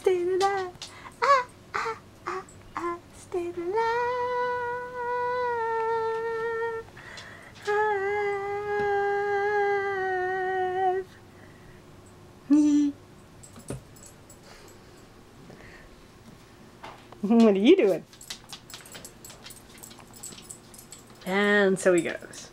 stayed alive. I, I, I, I stayed alive. alive. what are you doing? And so he goes.